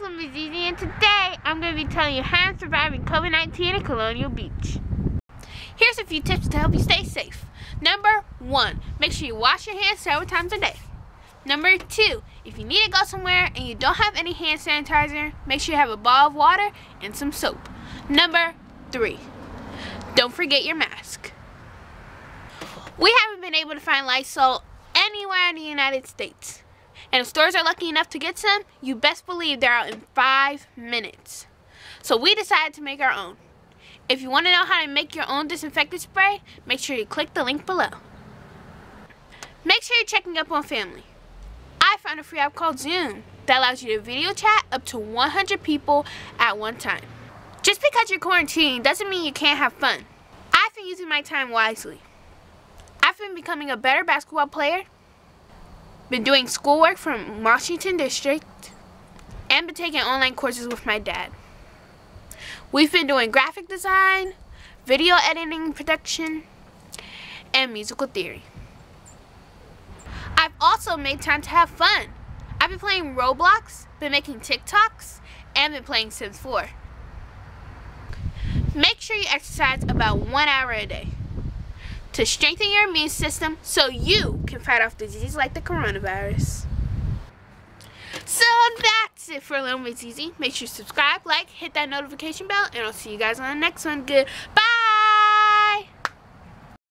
Slim is ZeZe, and today I'm going to be telling you how to survive in COVID-19 at Colonial Beach. Here's a few tips to help you stay safe. Number one, make sure you wash your hands several times a day. Number two, if you need to go somewhere and you don't have any hand sanitizer, make sure you have a bottle of water and some soap. Number three, don't forget your mask. We haven't been able to find Lysol anywhere in the United States. And if stores are lucky enough to get some, you best believe they're out in five minutes. So we decided to make our own. If you want to know how to make your own disinfectant spray, make sure you click the link below. Make sure you're checking up on family. I found a free app called Zoom that allows you to video chat up to 100 people at one time. Just because you're quarantined doesn't mean you can't have fun. I've been using my time wisely. I've been becoming a better basketball player been doing schoolwork from Washington District, and been taking online courses with my dad. We've been doing graphic design, video editing production, and musical theory. I've also made time to have fun. I've been playing Roblox, been making TikToks, and been playing Sims 4. Make sure you exercise about one hour a day to strengthen your immune system so you can fight off diseases like the coronavirus. So that's it for Little Miss ZeZe. Make sure you subscribe, like, hit that notification bell, and I'll see you guys on the next one. Goodbye!